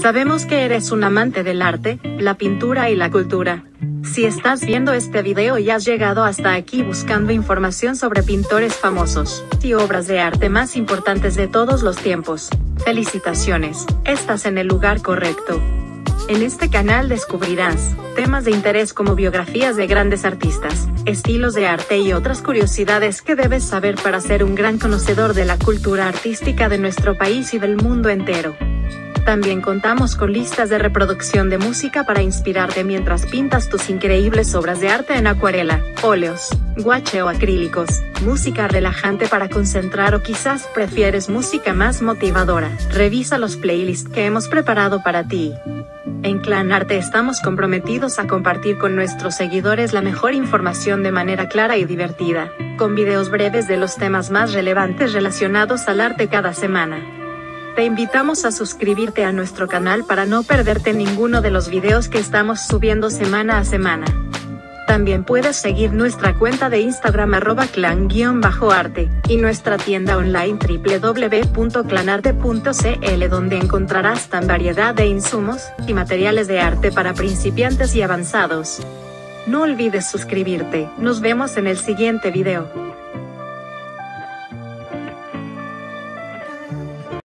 Sabemos que eres un amante del arte, la pintura y la cultura. Si estás viendo este video y has llegado hasta aquí buscando información sobre pintores famosos y obras de arte más importantes de todos los tiempos, felicitaciones, estás en el lugar correcto. En este canal descubrirás temas de interés como biografías de grandes artistas, estilos de arte y otras curiosidades que debes saber para ser un gran conocedor de la cultura artística de nuestro país y del mundo entero. También contamos con listas de reproducción de música para inspirarte mientras pintas tus increíbles obras de arte en acuarela, óleos, guache o acrílicos, música relajante para concentrar o quizás prefieres música más motivadora. Revisa los playlists que hemos preparado para ti. En Clan Arte estamos comprometidos a compartir con nuestros seguidores la mejor información de manera clara y divertida, con videos breves de los temas más relevantes relacionados al arte cada semana. Te invitamos a suscribirte a nuestro canal para no perderte ninguno de los videos que estamos subiendo semana a semana. También puedes seguir nuestra cuenta de Instagram arroba clan-arte y nuestra tienda online www.clanarte.cl donde encontrarás tan variedad de insumos y materiales de arte para principiantes y avanzados. No olvides suscribirte, nos vemos en el siguiente video.